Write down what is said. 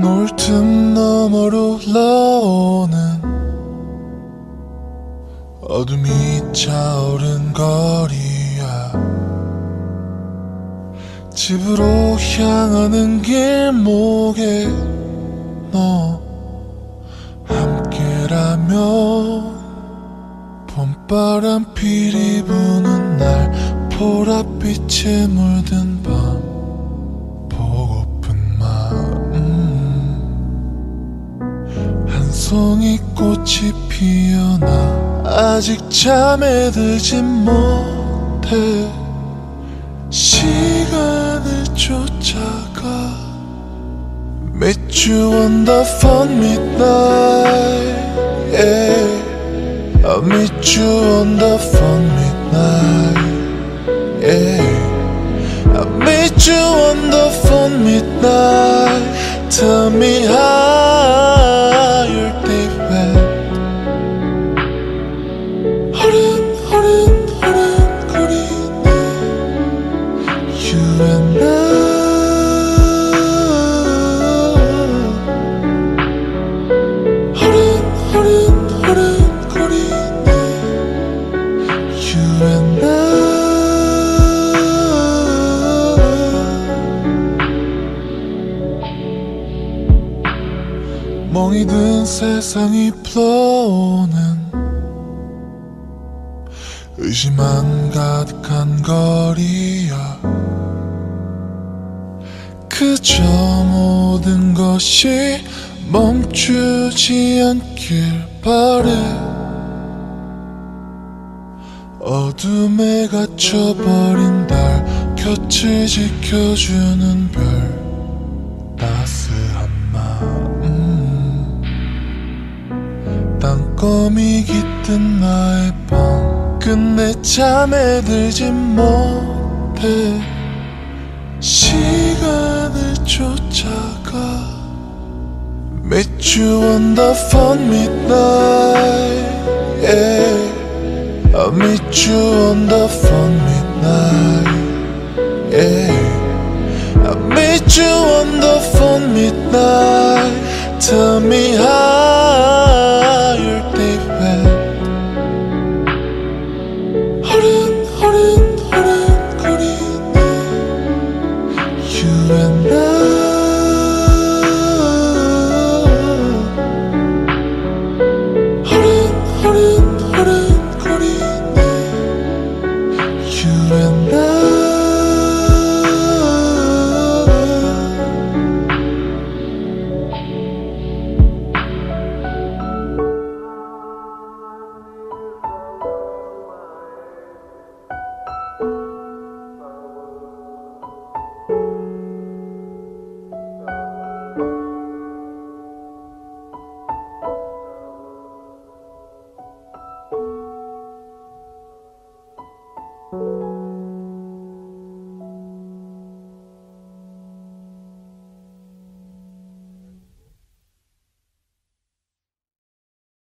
놀틈 너머로 올라오는 어둠이 차오른 거리야. 집으로 향하는 길목에 너 함께라면 봄바람 피리 부는 날 보랏빛에 물든 한 송이 꽃이 피어나 아직 잠에 들지 못해 시간을 쫓아가 Meet you on the phone midnight yeah. I'll meet you on the phone midnight yeah. I'll meet you on the phone 멍이 든 세상이 불어오는 의심만 가득한 거리야. 그저 모든 것이 멈추지 않길 바래. 어둠에 갇혀버린 달 곁을 지켜주는 별 따스 땅거미 깃든 나의 밤 끝내 잠에 들지 못해 시간을 쫓아가 Meet you on the phone midnight yeah. I'll meet you on the phone midnight yeah. I'll meet you on the phone midnight Tell me how